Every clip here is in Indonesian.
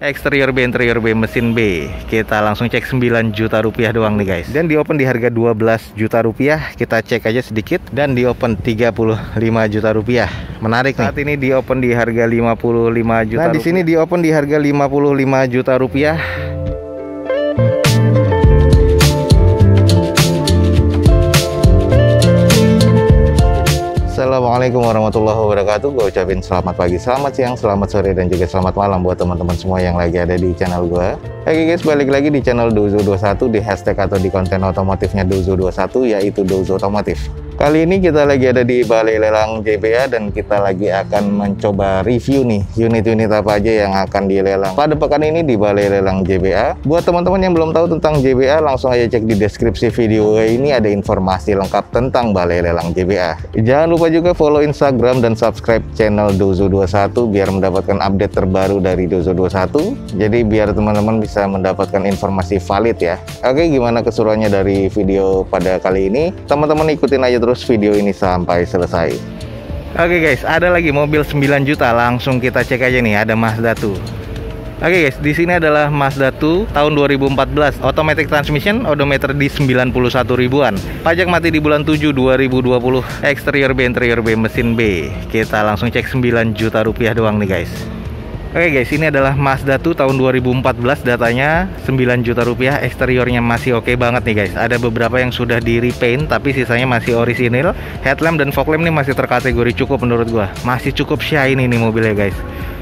Eksterior B, interior B, mesin B. Kita langsung cek 9 juta rupiah doang nih guys. Dan di open di harga 12 juta rupiah Kita cek aja sedikit. Dan di open 35 juta rupiah. Menarik nih. Saat ini di open di harga 55 juta Nah di sini di open di harga 55 juta rupiah Assalamualaikum warahmatullahi wabarakatuh. Gue ucapin selamat pagi, selamat siang, selamat sore, dan juga selamat malam buat teman-teman semua yang lagi ada di channel gue Oke guys, balik lagi di channel Dozo21 di hashtag atau di konten otomotifnya Dozo21 yaitu Dozo Otomotif Kali ini kita lagi ada di Balai Lelang JBA dan kita lagi akan mencoba review nih unit-unit apa aja yang akan dilelang pada pekan ini di Balai Lelang JBA. Buat teman-teman yang belum tahu tentang JBA, langsung aja cek di deskripsi video ini ada informasi lengkap tentang Balai Lelang JBA. Jangan lupa juga follow Instagram dan subscribe channel Dozo21 biar mendapatkan update terbaru dari Dozo21. Jadi biar teman-teman bisa mendapatkan informasi valid ya. Oke, gimana keseruannya dari video pada kali ini? Teman-teman ikutin aja terus terus video ini sampai selesai. Oke guys, ada lagi mobil 9 juta, langsung kita cek aja nih, ada Mazda 2. Oke guys, di sini adalah Mazda 2 tahun 2014, automatic transmission, odometer di 91 ribuan. Pajak mati di bulan 7 2020, eksterior B, interior B, mesin B. Kita langsung cek 9 juta rupiah doang nih guys. Oke guys, ini adalah Mazda 2 tahun 2014 datanya 9 juta rupiah eksteriornya masih oke okay banget nih guys. Ada beberapa yang sudah di repaint tapi sisanya masih orisinil. Headlamp dan fog lamp ini masih terkategori cukup menurut gua. Masih cukup shiny nih mobilnya guys.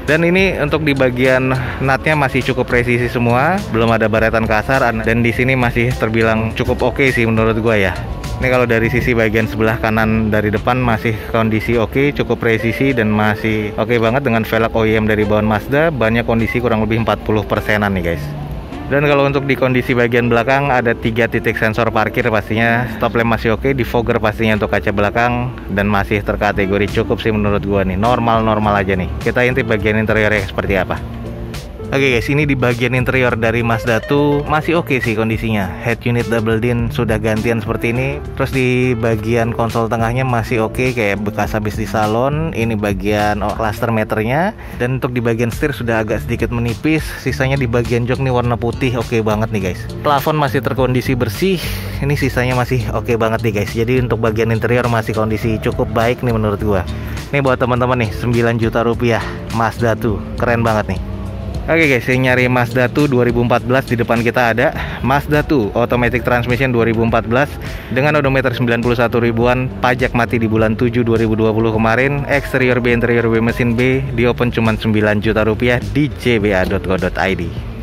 Dan ini untuk di bagian natnya masih cukup presisi semua. Belum ada baretan kasar dan di sini masih terbilang cukup oke okay sih menurut gua ya ini kalau dari sisi bagian sebelah kanan dari depan masih kondisi oke, okay, cukup presisi dan masih oke okay banget dengan velg OEM dari bawaan Mazda. Banyak kondisi kurang lebih 40 persenan nih guys. Dan kalau untuk di kondisi bagian belakang ada tiga titik sensor parkir pastinya stop lamp masih oke, okay, defogger pastinya untuk kaca belakang dan masih terkategori cukup sih menurut gua nih. Normal-normal aja nih. Kita intip bagian interiornya seperti apa. Oke okay guys, ini di bagian interior dari Mazda 2 masih oke okay sih kondisinya. Head unit double din sudah gantian seperti ini. Terus di bagian konsol tengahnya masih oke okay, kayak bekas habis di salon. Ini bagian oh, cluster meternya dan untuk di bagian setir sudah agak sedikit menipis. Sisanya di bagian jok nih warna putih oke okay banget nih guys. Plafon masih terkondisi bersih. Ini sisanya masih oke okay banget nih guys. Jadi untuk bagian interior masih kondisi cukup baik nih menurut gua. Nih buat teman-teman nih 9 juta rupiah Mazda 2. Keren banget nih. Oke okay guys, yang nyari Mazda 2 2014 di depan kita ada Mazda 2 Automatic Transmission 2014 dengan odometer 91 ribuan, pajak mati di bulan 7 2020 kemarin, eksterior B interior B mesin B, di open cuma 9 juta rupiah di jba.co.id.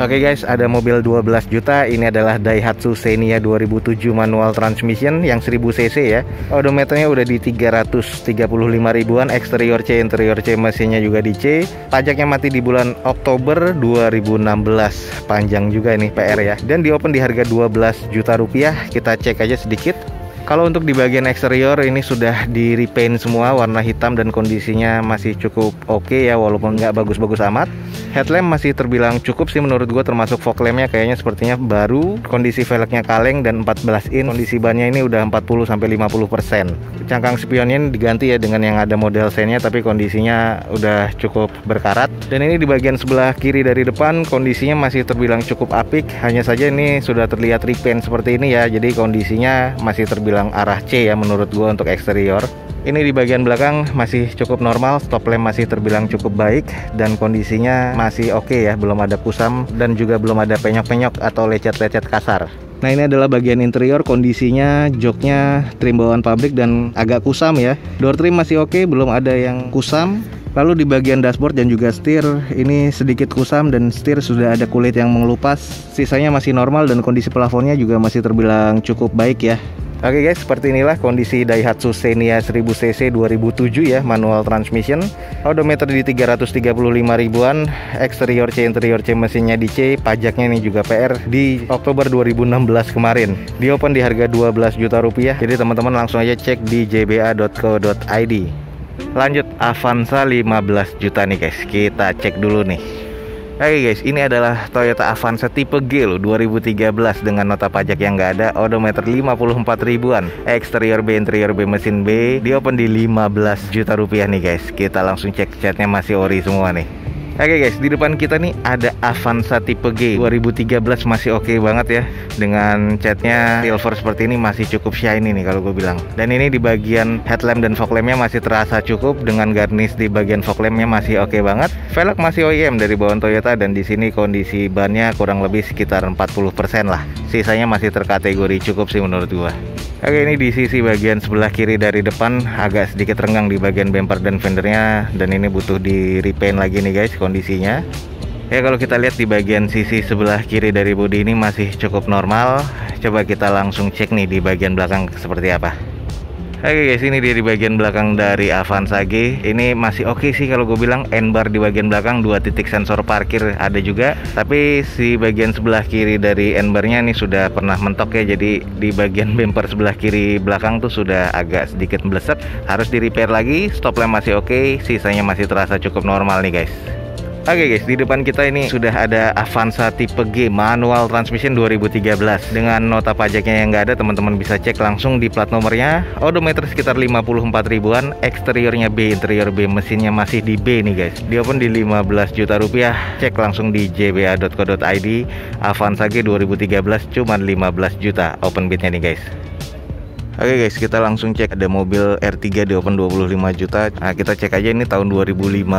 Oke okay guys, ada mobil 12 juta. Ini adalah Daihatsu Xenia 2007 manual transmission yang 1000 cc ya. Odometernya udah di 335 ribuan, eksterior C, interior C, mesinnya juga di C. Pajaknya mati di bulan Oktober 2016. Panjang juga nih PR ya. Dan di open di harga 12 juta rupiah. Kita cek aja sedikit. Kalau untuk di bagian eksterior ini sudah di repaint semua warna hitam dan kondisinya masih cukup oke okay ya walaupun nggak bagus-bagus amat. Headlamp masih terbilang cukup sih menurut gue termasuk fog lampnya kayaknya sepertinya baru. Kondisi velgnya kaleng dan 14 in. Kondisi bannya ini udah 40 sampai 50 persen. Cangkang spionnya diganti ya dengan yang ada model sennya tapi kondisinya udah cukup berkarat. Dan ini di bagian sebelah kiri dari depan kondisinya masih terbilang cukup apik. Hanya saja ini sudah terlihat repaint seperti ini ya. Jadi kondisinya masih terbilang bilang arah C ya menurut gue untuk eksterior ini di bagian belakang masih cukup normal stop lamp masih terbilang cukup baik dan kondisinya masih oke okay ya belum ada kusam dan juga belum ada penyok-penyok atau lecet-lecet kasar Nah ini adalah bagian interior kondisinya joknya trim bawaan pabrik dan agak kusam ya door trim masih oke okay, belum ada yang kusam Lalu di bagian dashboard dan juga setir ini sedikit kusam dan setir sudah ada kulit yang mengelupas. Sisanya masih normal dan kondisi plafonnya juga masih terbilang cukup baik ya. Oke okay guys, seperti inilah kondisi Daihatsu Xenia 1000cc 2007 ya, manual transmission. Odometer di 335 ribuan, eksterior C, interior C mesinnya di C, pajaknya ini juga PR di Oktober 2016 kemarin. Di open di harga 12 juta rupiah. Jadi teman-teman langsung aja cek di jba.co.id. Lanjut Avanza 15 juta nih guys. Kita cek dulu nih. Oke okay guys, ini adalah Toyota Avanza tipe G loh 2013 dengan nota pajak yang nggak ada, odometer 54 ribuan, eksterior B, interior B, mesin B, di open di 15 juta rupiah nih guys. Kita langsung cek catnya masih ori semua nih. Oke Oke guys, di depan kita nih ada Avanza tipe G. 2013 masih oke okay banget ya. Dengan catnya silver seperti ini masih cukup shiny nih kalau gue bilang. Dan ini di bagian headlamp dan fog lampnya masih terasa cukup. Dengan garnish di bagian fog lampnya masih oke okay banget. Velg masih OEM dari bawaan Toyota Dan di sini kondisi bannya kurang lebih sekitar 40% lah. Sisanya masih terkategori cukup sih menurut gue Oke ini di sisi bagian sebelah kiri dari depan agak sedikit renggang di bagian bumper dan fendernya dan ini butuh di repaint lagi nih guys kondisinya. Ya kalau kita lihat di bagian sisi sebelah kiri dari bodi ini masih cukup normal. Coba kita langsung cek nih di bagian belakang seperti apa Oke guys, ini di bagian belakang dari Avanza G. Ini masih oke okay sih kalau gue bilang N-bar di bagian belakang, dua titik sensor parkir ada juga. Tapi si bagian sebelah kiri dari N-barnya ini sudah pernah mentok ya. Jadi di bagian bumper sebelah kiri belakang tuh sudah agak sedikit meleset. Harus di repair lagi. Stop lamp masih oke, okay, sisanya masih terasa cukup normal nih guys. Oke okay guys, di depan kita ini sudah ada Avanza tipe G manual transmission 2013 dengan nota pajaknya yang nggak ada teman-teman bisa cek langsung di plat nomornya. Odometer sekitar 54 ribuan eksteriornya B interior B mesinnya masih di B nih guys. Dia pun di 15 juta rupiah. Cek langsung di jba.co.id Avanza G 2013 cuma 15 juta open bidnya nih guys Oke okay guys, kita langsung cek ada mobil R3 di open 25 juta. Nah, kita cek aja ini tahun 2015,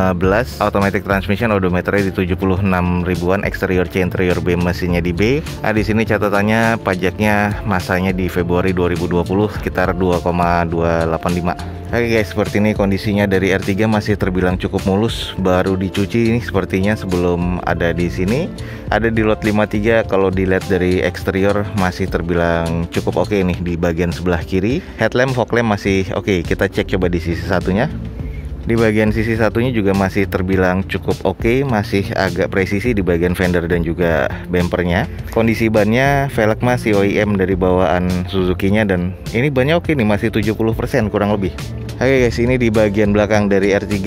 automatic transmission odometernya di 76 ribuan, exterior C, interior B, mesinnya di B. Nah, di sini catatannya pajaknya masanya di Februari 2020 sekitar 2,285. Oke guys, seperti ini kondisinya dari R3 masih terbilang cukup mulus, baru dicuci ini sepertinya sebelum ada di sini. Ada di lot 53 kalau dilihat dari eksterior masih terbilang cukup oke okay nih di bagian sebelah kiri. Headlamp, fog lamp masih oke. Okay. Kita cek coba di sisi satunya. Di bagian sisi satunya juga masih terbilang cukup oke, okay, masih agak presisi di bagian fender dan juga bumpernya. Kondisi bannya velg masih OEM dari bawaan Suzuki-nya dan ini bannya oke okay nih, masih 70% kurang lebih. Oke okay guys, ini di bagian belakang dari R3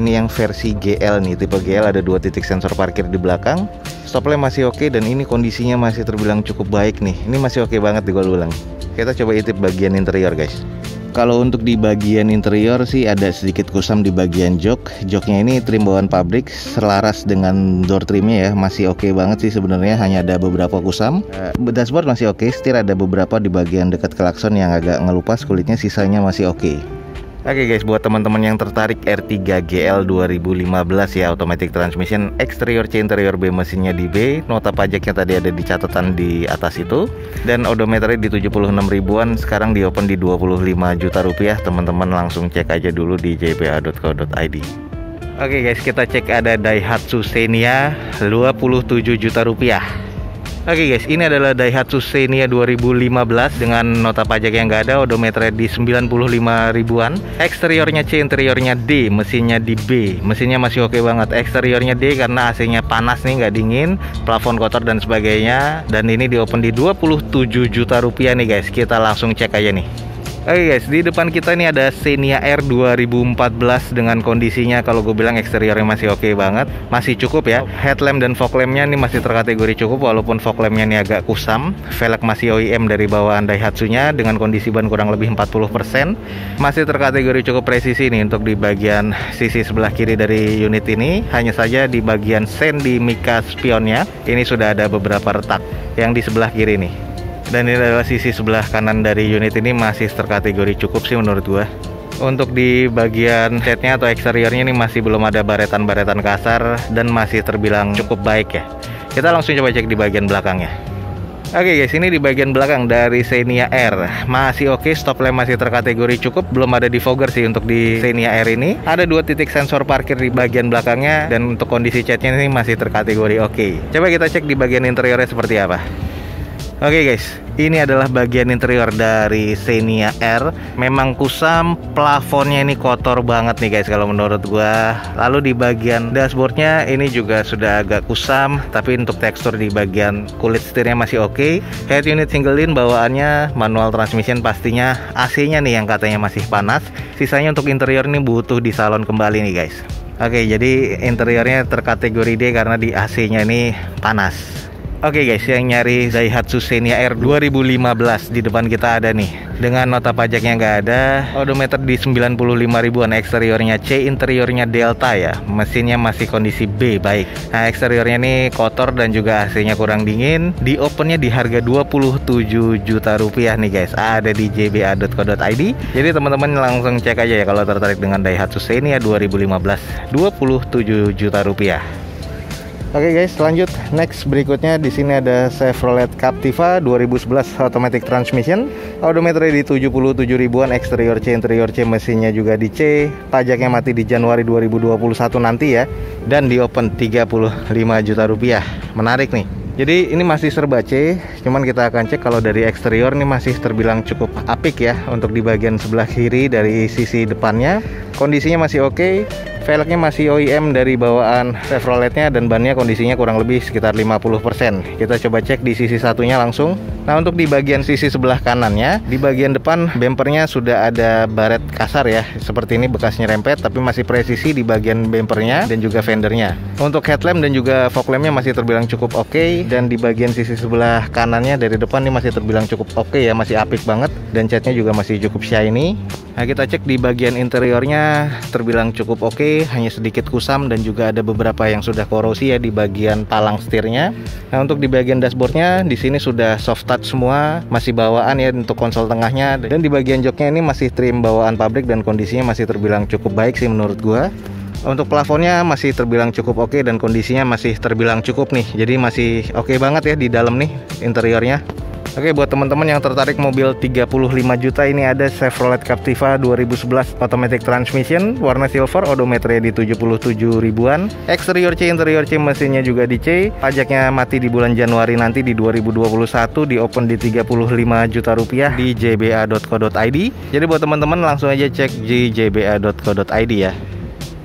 ini yang versi GL nih, tipe GL ada dua titik sensor parkir di belakang. Stop lamp masih oke okay, dan ini kondisinya masih terbilang cukup baik nih. Ini masih oke okay banget di gue ulang. Kita coba intip bagian interior guys. Kalau untuk di bagian interior sih ada sedikit kusam di bagian jok. Joknya ini trim bawaan pabrik selaras dengan door trimnya ya. Masih oke okay banget sih sebenarnya hanya ada beberapa kusam. Uh, dashboard masih oke, okay. setir ada beberapa di bagian dekat klakson yang agak ngelupas kulitnya sisanya masih oke. Okay. Oke okay guys, buat teman-teman yang tertarik R3 GL 2015 ya automatic transmission eksterior C interior B mesinnya di B, nota pajaknya tadi ada di catatan di atas itu dan odometernya di 76 ribuan, sekarang di open di 25 juta rupiah. Teman-teman langsung cek aja dulu di jpa.co.id. Oke okay guys, kita cek ada Daihatsu Xenia 27 juta rupiah. Oke okay guys, ini adalah Daihatsu Xenia 2015 dengan nota pajak yang gak ada, odometer di 95 ribuan. Eksteriornya C, interiornya D, mesinnya di B. Mesinnya masih oke okay banget. Eksteriornya D karena AC-nya panas nih, nggak dingin, plafon kotor dan sebagainya. Dan ini di open di 27 juta rupiah nih guys. Kita langsung cek aja nih. Oke okay guys, di depan kita ini ada Xenia R 2014 dengan kondisinya kalau gue bilang eksteriornya masih oke okay banget, masih cukup ya. Headlamp dan fog lampnya ini masih terkategori cukup walaupun fog lampnya ini agak kusam. Velg masih OEM dari bawaan Daihatsu-nya dengan kondisi ban kurang lebih 40%. Masih terkategori cukup presisi nih untuk di bagian sisi sebelah kiri dari unit ini. Hanya saja di bagian sen di mika spionnya ini sudah ada beberapa retak yang di sebelah kiri nih dan ini adalah sisi sebelah kanan dari unit ini masih terkategori cukup sih menurut gua. Untuk di bagian setnya atau eksteriornya ini masih belum ada baretan-baretan kasar dan masih terbilang cukup baik ya. Kita langsung coba cek di bagian belakangnya. Oke okay guys, ini di bagian belakang dari Xenia R. Masih oke, okay, stop lamp masih terkategori cukup. Belum ada defogger sih untuk di Xenia R ini. Ada dua titik sensor parkir di bagian belakangnya Dan untuk kondisi catnya ini masih terkategori oke. Okay. Coba kita cek di bagian interiornya seperti apa Oke okay guys, ini adalah bagian interior dari Xenia R. Memang kusam, plafonnya ini kotor banget nih guys kalau menurut gua. Lalu di bagian dashboardnya ini juga sudah agak kusam, tapi untuk tekstur di bagian kulit setirnya masih oke. Okay. Head unit single in bawaannya manual transmission pastinya AC-nya nih yang katanya masih panas. Sisanya untuk interior ini butuh di salon kembali nih guys. Oke, okay, jadi interiornya terkategori D karena di AC-nya ini panas. Oke okay guys, yang nyari Daihatsu Xenia R 2015 di depan kita ada nih. Dengan nota pajaknya nggak ada, odometer di 95 ribuan, eksteriornya C, interiornya Delta ya. Mesinnya masih kondisi B, baik. Nah, eksteriornya nih kotor dan juga AC-nya kurang dingin. Di opennya di harga 27 juta rupiah nih guys. Ada di jba.co.id. Jadi teman-teman langsung cek aja ya kalau tertarik dengan Daihatsu Xenia 2015. 27 juta rupiah. Oke okay guys, lanjut. Next berikutnya di sini ada Chevrolet Captiva 2011 automatic transmission. Odometer di 77 ribuan, eksterior C, interior C, mesinnya juga di C. Pajaknya mati di Januari 2021 nanti ya. Dan di open 35 juta rupiah. Menarik nih. Jadi ini masih serba C, cuman kita akan cek kalau dari eksterior ini masih terbilang cukup apik ya untuk di bagian sebelah kiri dari sisi depannya. Kondisinya masih oke, okay velgnya masih OEM dari bawaan Chevroletnya dan bannya kondisinya kurang lebih sekitar 50% kita coba cek di sisi satunya langsung. Nah untuk di bagian sisi sebelah kanannya di bagian depan bempernya sudah ada baret kasar ya. Seperti ini bekasnya rempet tapi masih presisi di bagian bempernya dan juga fendernya. Untuk headlamp dan juga fog lampnya masih terbilang cukup oke. Okay. dan di bagian sisi sebelah kanannya dari depan ini masih terbilang cukup oke okay ya masih apik banget. Dan catnya juga masih cukup shiny. Nah kita cek di bagian interiornya terbilang cukup oke hanya sedikit kusam dan juga ada beberapa yang sudah korosi ya di bagian palang setirnya. Nah untuk di bagian dashboardnya di sini sudah soft touch semua, masih bawaan ya untuk konsol tengahnya dan di bagian joknya ini masih trim bawaan pabrik dan kondisinya masih terbilang cukup baik sih menurut gua. Untuk plafonnya masih terbilang cukup oke okay dan kondisinya masih terbilang cukup nih. Jadi masih oke okay banget ya di dalam nih interiornya. Oke buat teman-teman yang tertarik mobil 35 juta ini ada Chevrolet Captiva 2011 automatic transmission warna silver odometer di 77 ribuan. Eksterior C interior C mesinnya juga di C. Pajaknya mati di bulan Januari nanti di 2021 di open di 35 juta rupiah di jba.co.id jadi buat teman-teman langsung aja cek di jba.co.id ya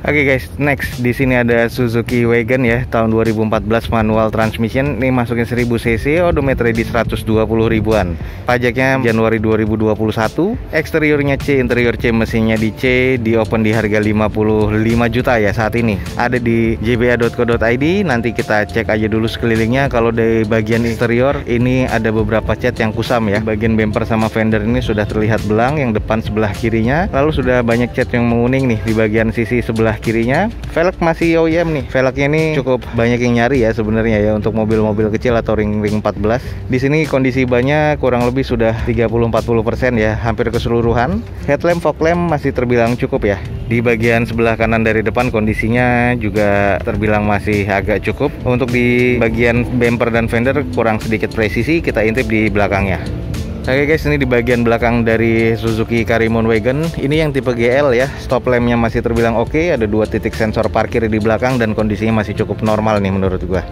Oke okay guys, next di sini ada Suzuki Wagon ya, tahun 2014 manual transmission. Ini masukin 1000 cc, odometer di 120 ribuan. Pajaknya Januari 2021. Eksteriornya C, interior C, mesinnya di C, di open di harga 55 juta ya saat ini. Ada di jba.co.id. Nanti kita cek aja dulu sekelilingnya. Kalau di bagian interior ini ada beberapa cat yang kusam ya. Bagian bumper sama fender ini sudah terlihat belang, yang depan sebelah kirinya. Lalu sudah banyak cat yang menguning nih di bagian sisi sebelah sebelah kirinya velg masih OEM nih. Velgnya ini cukup banyak yang nyari ya sebenarnya ya untuk mobil-mobil kecil atau ring-ring 14 di sini kondisi banyak kurang lebih sudah 30-40% ya hampir keseluruhan. Headlamp fog lamp masih terbilang cukup ya. Di bagian sebelah kanan dari depan kondisinya juga terbilang masih agak cukup. Untuk di bagian bumper dan fender kurang sedikit presisi kita intip di belakangnya Oke guys, ini di bagian belakang dari Suzuki Karimun Wagon. Ini yang tipe GL ya. Stop lampnya masih terbilang oke. Okay. Ada dua titik sensor parkir di belakang dan kondisinya masih cukup normal nih menurut gua.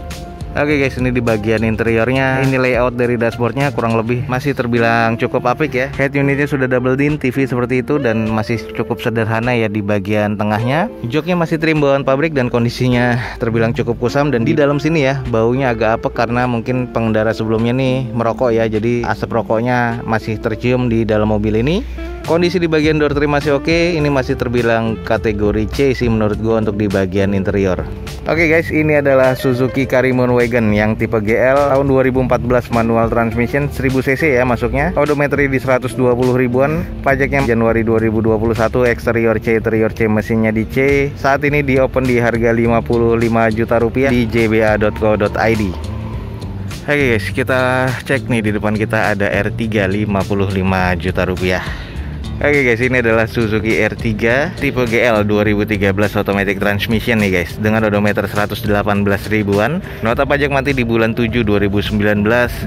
Oke guys, ini di bagian interiornya, ini layout dari dashboardnya kurang lebih masih terbilang cukup apik ya. Head unitnya sudah double din, TV seperti itu dan masih cukup sederhana ya di bagian tengahnya. Joknya masih trim bawaan pabrik dan kondisinya terbilang cukup kusam dan di dalam sini ya baunya agak apek karena mungkin pengendara sebelumnya nih merokok ya, jadi asap rokoknya masih tercium di dalam mobil ini. Kondisi di bagian door trim masih oke, ini masih terbilang kategori C sih menurut gua untuk di bagian interior. Oke guys, ini adalah Suzuki Karimun Wagon yang tipe GL tahun 2014 manual transmission 1000 cc ya masuknya. Odometer di 120 ribuan, pajaknya Januari 2021, eksterior C, interior C, mesinnya di C. Saat ini di open di harga 55 juta rupiah di jba.co.id. Oke guys, kita cek nih di depan kita ada R3 55 juta rupiah. Oke guys, ini adalah Suzuki R3 tipe GL 2013 automatic transmission nih guys dengan odometer 118 ribuan. Nota pajak mati di bulan 7 2019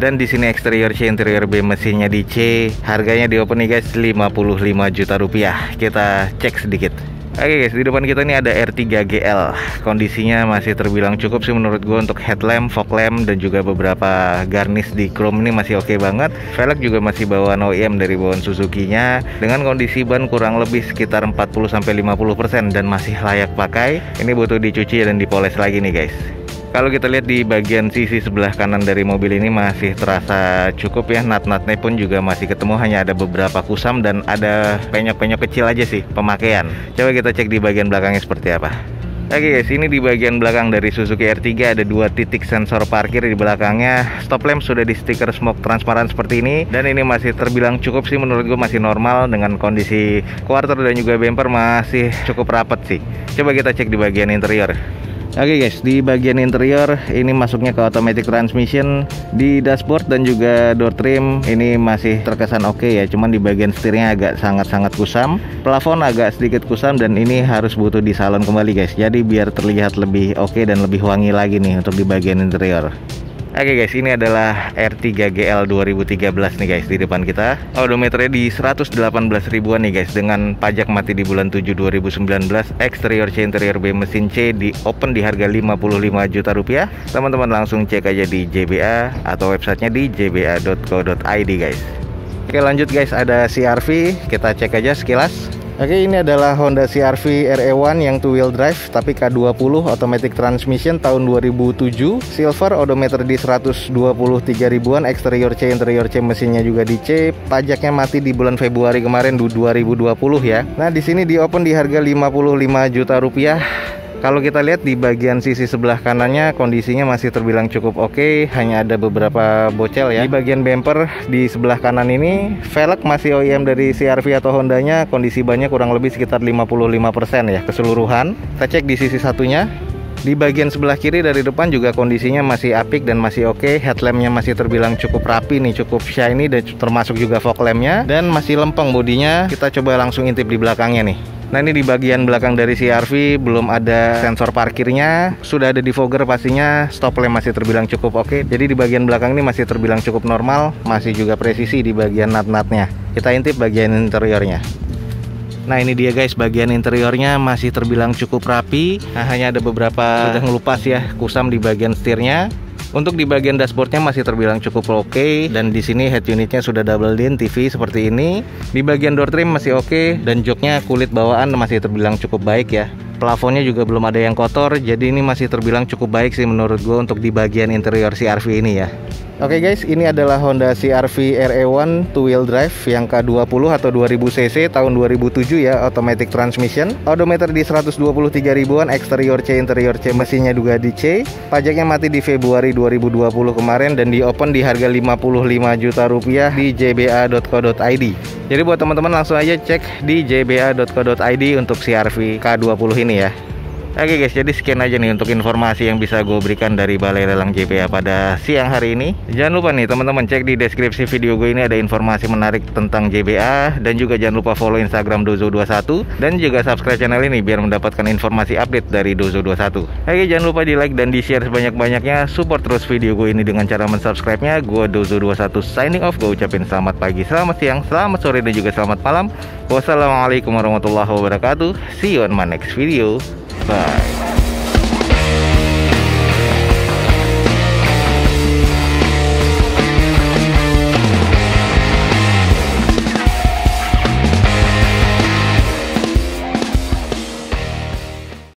dan di sini eksterior C interior B mesinnya di C. Harganya di open nih guys 55 juta rupiah. Kita cek sedikit. Oke guys, di depan kita ini ada R3 GL. Kondisinya masih terbilang cukup sih menurut gue untuk headlamp, fog lamp dan juga beberapa garnish di chrome ini masih oke okay banget. Velg juga masih bawaan OEM dari bawaan Suzuki-nya dengan kondisi ban kurang lebih sekitar 40 sampai 50% dan masih layak pakai. Ini butuh dicuci dan dipoles lagi nih guys. Kalau kita lihat di bagian sisi sebelah kanan dari mobil ini masih terasa cukup ya Nat-natnya pun juga masih ketemu hanya ada beberapa kusam dan ada penyok-penyok kecil aja sih pemakaian Coba kita cek di bagian belakangnya seperti apa Oke guys, ini di bagian belakang dari Suzuki R3 ada dua titik sensor parkir di belakangnya. Stop lamp sudah di stiker smoke transparan seperti ini dan ini masih terbilang cukup sih menurut gue masih normal dengan kondisi quarter dan juga bumper masih cukup rapat sih. Coba kita cek di bagian interior. Oke okay guys, di bagian interior ini masuknya ke automatic transmission di dashboard dan juga door trim ini masih terkesan oke okay ya, cuman di bagian setirnya agak sangat-sangat kusam, plafon agak sedikit kusam dan ini harus butuh di salon kembali guys. Jadi biar terlihat lebih oke okay dan lebih wangi lagi nih untuk di bagian interior. Oke guys, ini adalah R3 GL 2013 nih guys di depan kita. Odometernya di 118 ribuan nih guys dengan pajak mati di bulan 7 2019. Exterior C interior B mesin C di open di harga 55 juta rupiah. Teman-teman langsung cek aja di JBA atau websitenya di jba.co.id guys. Oke lanjut guys, ada CRV, kita cek aja sekilas. Oke ini adalah Honda CRV RE1 yang two wheel drive tapi K20 automatic transmission tahun 2007 silver odometer di 123 ribuan eksterior C interior C mesinnya juga di C. Pajaknya mati di bulan Februari kemarin 2020 ya. Nah di sini di open di harga 55 juta rupiah kalau kita lihat di bagian sisi sebelah kanannya kondisinya masih terbilang cukup oke, okay. hanya ada beberapa bocel ya. Di bagian bumper di sebelah kanan ini velg masih OEM dari CRV atau Hondanya, kondisi bannya kurang lebih sekitar 55% ya keseluruhan. Kita cek di sisi satunya. Di bagian sebelah kiri dari depan juga kondisinya masih apik dan masih oke. Okay. Headlampnya masih terbilang cukup rapi nih, cukup shiny dan termasuk juga fog lampnya dan masih lempeng bodinya. Kita coba langsung intip di belakangnya nih. Nah ini di bagian belakang dari CRV belum ada sensor parkirnya. Sudah ada di fogger pastinya Stop lamp masih terbilang cukup oke. Jadi di bagian belakang ini masih terbilang cukup normal Masih juga presisi di bagian nut-nutnya. Kita intip bagian interiornya. Nah ini dia guys bagian interiornya masih terbilang cukup rapi. Nah hanya ada beberapa sudah ngelupas ya kusam di bagian setirnya untuk di bagian dashboardnya masih terbilang cukup oke okay, dan di sini head unitnya sudah double din TV seperti ini. Di bagian door trim masih oke okay, dan joknya kulit bawaan masih terbilang cukup baik ya. Plafonnya juga belum ada yang kotor, jadi ini masih terbilang cukup baik sih menurut gue untuk di bagian interior CRV ini ya. Oke okay guys, ini adalah Honda CR-V RE1 two wheel drive yang K20 atau 2000 cc tahun 2007 ya, automatic transmission. Odometer di 123 ribuan, eksterior C, interior C, mesinnya juga di C. Pajaknya mati di Februari 2020 kemarin dan di open di harga 55 juta rupiah di jba.co.id. Jadi buat teman-teman langsung aja cek di jba.co.id untuk CR-V K20 ini ya. Oke guys, jadi sekian aja nih untuk informasi yang bisa gue berikan dari Balai Lelang JPA pada siang hari ini. Jangan lupa nih teman-teman cek di deskripsi video gue ini ada informasi menarik tentang JBA dan juga jangan lupa follow Instagram Dozo21 dan juga subscribe channel ini biar mendapatkan informasi update dari Dozo21. Oke, jangan lupa di like dan di share sebanyak-banyaknya. Support terus video gue ini dengan cara mensubscribe-nya. Gue Dozo21 signing off. Gue ucapin selamat pagi, selamat siang, selamat sore dan juga selamat malam. Wassalamualaikum warahmatullahi wabarakatuh. See you on my next video. Bye.